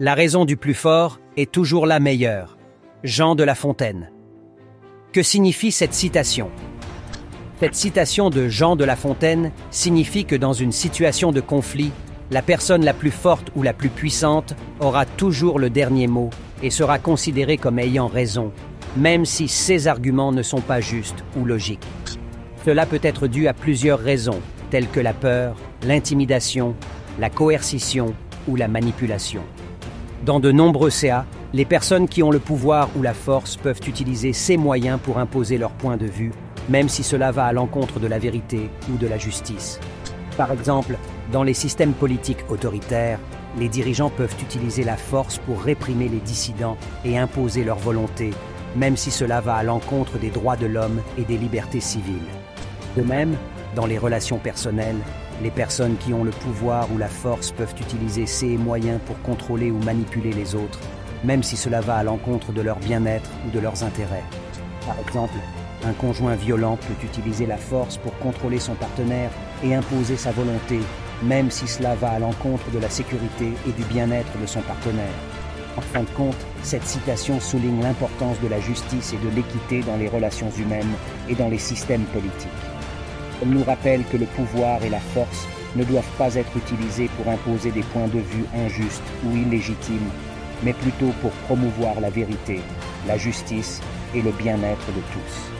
La raison du plus fort est toujours la meilleure. Jean de La Fontaine. Que signifie cette citation? Cette citation de Jean de La Fontaine signifie que dans une situation de conflit, la personne la plus forte ou la plus puissante aura toujours le dernier mot et sera considérée comme ayant raison, même si ses arguments ne sont pas justes ou logiques. Cela peut être dû à plusieurs raisons, telles que la peur, l'intimidation, la coercition ou la manipulation. Dans de nombreux CA, les personnes qui ont le pouvoir ou la force peuvent utiliser ces moyens pour imposer leur point de vue, même si cela va à l'encontre de la vérité ou de la justice. Par exemple, dans les systèmes politiques autoritaires, les dirigeants peuvent utiliser la force pour réprimer les dissidents et imposer leur volonté, même si cela va à l'encontre des droits de l'homme et des libertés civiles. De même, dans les relations personnelles, les personnes qui ont le pouvoir ou la force peuvent utiliser ces moyens pour contrôler ou manipuler les autres, même si cela va à l'encontre de leur bien-être ou de leurs intérêts. Par exemple, un conjoint violent peut utiliser la force pour contrôler son partenaire et imposer sa volonté, même si cela va à l'encontre de la sécurité et du bien-être de son partenaire. En fin de compte, cette citation souligne l'importance de la justice et de l'équité dans les relations humaines et dans les systèmes politiques. Nous rappelle que le pouvoir et la force ne doivent pas être utilisés pour imposer des points de vue injustes ou illégitimes, mais plutôt pour promouvoir la vérité, la justice et le bien-être de tous.